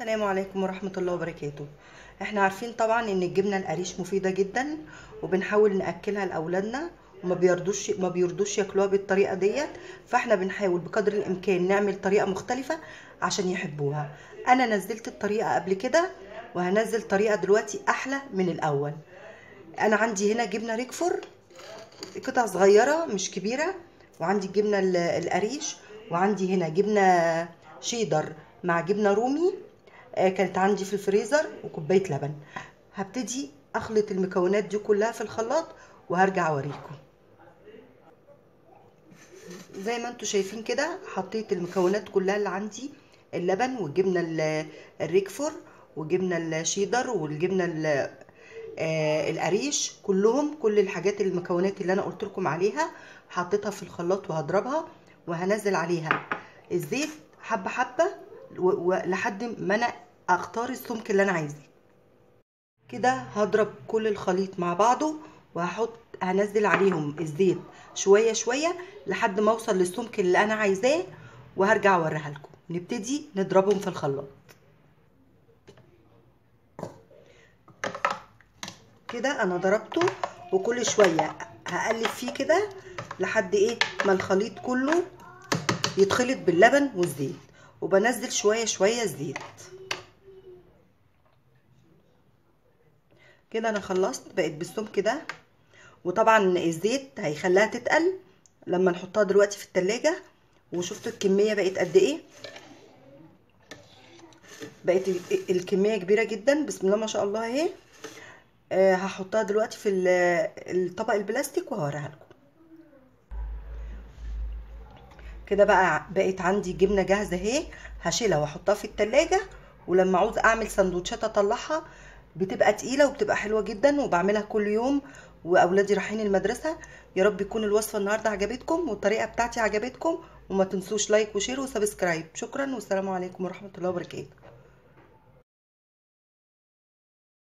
السلام عليكم ورحمة الله وبركاته. إحنا عارفين طبعا إن الجبنة القريش مفيدة جدا وبنحاول نأكلها لأولادنا وما بيرضوش ما بيرضوش ياكلوها بالطريقة ديت فاحنا بنحاول بقدر الإمكان نعمل طريقة مختلفة عشان يحبوها. أنا نزلت الطريقة قبل كده وهنزل طريقة دلوقتي أحلى من الأول. أنا عندي هنا جبنة ريكفور قطع صغيرة مش كبيرة وعندي الجبنة ال- القريش وعندي هنا جبنة شيدر مع جبنة رومي كانت عندي في الفريزر وكوباية لبن. هبتدي أخلط المكونات دي كلها في الخلاط وهرجع أوريكم. زي ما أنتوا شايفين كده حطيت المكونات كلها اللي عندي اللبن والجبنة ال- الريكفور وجبنة الشيدر والجبنة ال- آه، القريش كلهم كل الحاجات المكونات اللي أنا قلت لكم عليها حطيتها في الخلاط وهضربها وهنزل عليها. الزيت و- و- لحد ما أنا اختار السمك اللي أنا عايزاه. كده هضرب كل الخليط مع بعضه وهحط هنزل عليهم الزيت شوية شوية لحد ما اوصل للسمك اللي أنا عايزاه وهرجع اوريها لكم. نبتدي نضربهم في الخلاط. كده أنا ضربته وكل شوية هقلب فيه كده لحد إيه ما الخليط كله يتخلط باللبن والزيت. وبنزل شوية شوية الزيت كده أنا خلصت بقت بالسمك ده وطبعا الزيت هيخليها تتقل لما نحطها دلوقتي في التلاجة. وشفتوا الكمية بقت قد إيه. بقت ال- الكمية كبيرة جدا. بسم الله ما شاء الله أهي. آه، هحطها دلوقتي في ال- الطبق البلاستيك وهوريها لكم. كده بقى بقت عندي جبنة جاهزة اهي هشيلها واحطها في التلاجة ولما عاوز اعمل سندوتشات اطلعها بتبقى تقيلة وبتبقى حلوة جدا وبعملها كل يوم واولادي رايحين المدرسة يا رب يكون الوصفة النهارده عجبتكم والطريقة بتاعتي عجبتكم وما تنسوش like و share و subscribe شكرا والسلام عليكم ورحمة الله وبركاته.